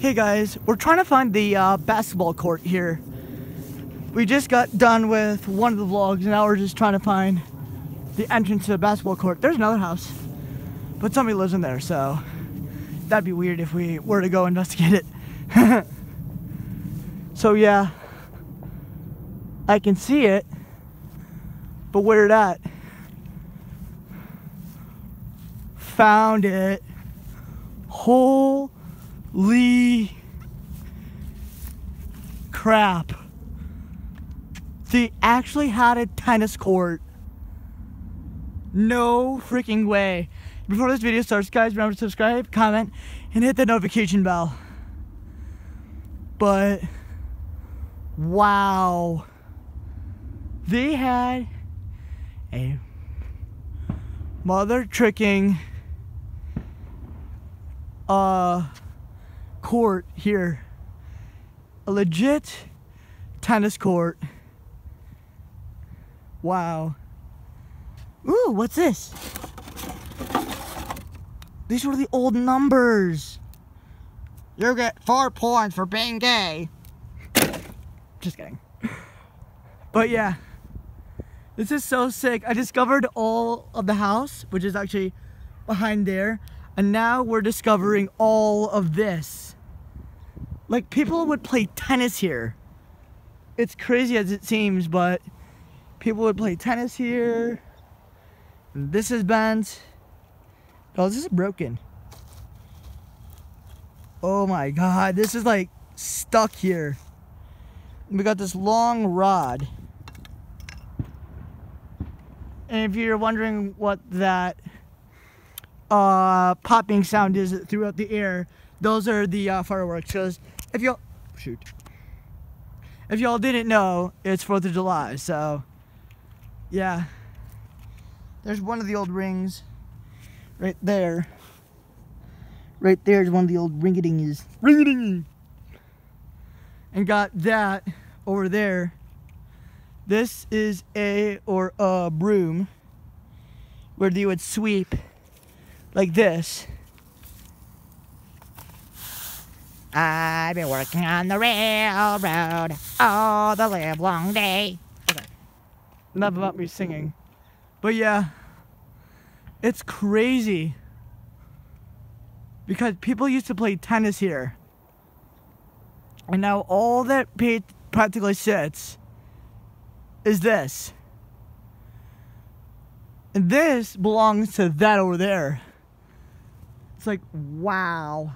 Hey guys, we're trying to find the uh, basketball court here. We just got done with one of the vlogs and now we're just trying to find the entrance to the basketball court. There's another house, but somebody lives in there, so that'd be weird if we were to go investigate it. so yeah, I can see it, but where it at? Found it. Holy crap. They actually had a tennis court. No freaking way. Before this video starts, guys, remember to subscribe, comment, and hit the notification bell. But, wow. They had a mother tricking uh, court here. A legit tennis court. Wow. Ooh, what's this? These were the old numbers. You get four points for being gay. Just kidding. But yeah. This is so sick. I discovered all of the house, which is actually behind there. And now we're discovering all of this. Like people would play tennis here. It's crazy as it seems, but people would play tennis here. And this is bent. Oh, this is broken. Oh my god, this is like stuck here. We got this long rod. And if you're wondering what that uh, popping sound is throughout the air, those are the uh, fireworks. Because if y'all, shoot, if y'all didn't know, it's 4th of July, so yeah. There's one of the old rings right there. Right there is one of the old ring-a-dingies. Ring-a-ding! And got that over there. This is a, or a broom, where you would sweep like this. I've been working on the railroad all the live long day. Okay. Enough about me singing. But yeah, it's crazy. Because people used to play tennis here. And now all that practically sits is this. And this belongs to that over there. It's like, wow.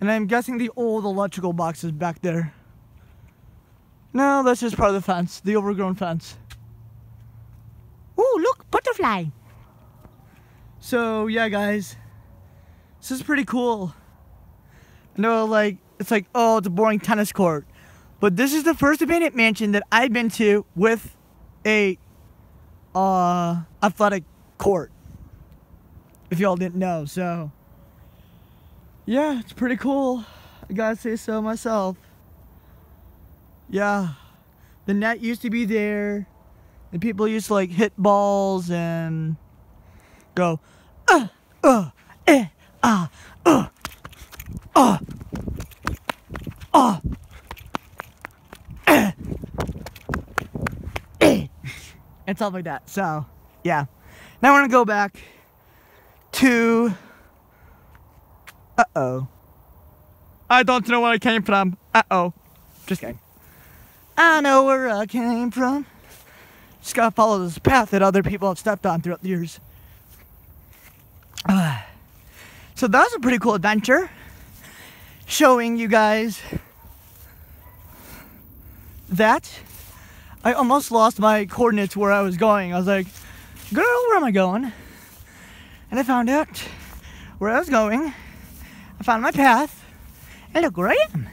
And I'm guessing the old electrical box is back there. No, that's just part of the fence, the overgrown fence. Ooh, look, butterfly. So, yeah, guys. This is pretty cool. I know, like, it's like, oh, it's a boring tennis court. But this is the first abandoned mansion that I've been to with a uh, athletic court. If y'all didn't know, so yeah, it's pretty cool. I gotta say so myself. Yeah, the net used to be there, and people used to like hit balls and go, uh, uh, eh, ah, uh, uh, uh, eh, eh, and stuff like that. So, yeah. Now we're gonna go back to. Uh oh. I don't know where I came from. Uh oh. Just kidding. I know where I came from. Just gotta follow this path that other people have stepped on throughout the years. Uh, so that was a pretty cool adventure. Showing you guys that I almost lost my coordinates where I was going. I was like, girl, where am I going? And I found out where I was going. I found my path. And look where I am.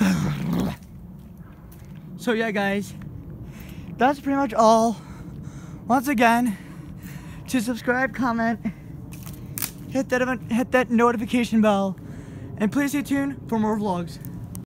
Ta-da! so yeah, guys. That's pretty much all. Once again, to subscribe, comment, hit that hit that notification bell, and please stay tuned for more vlogs.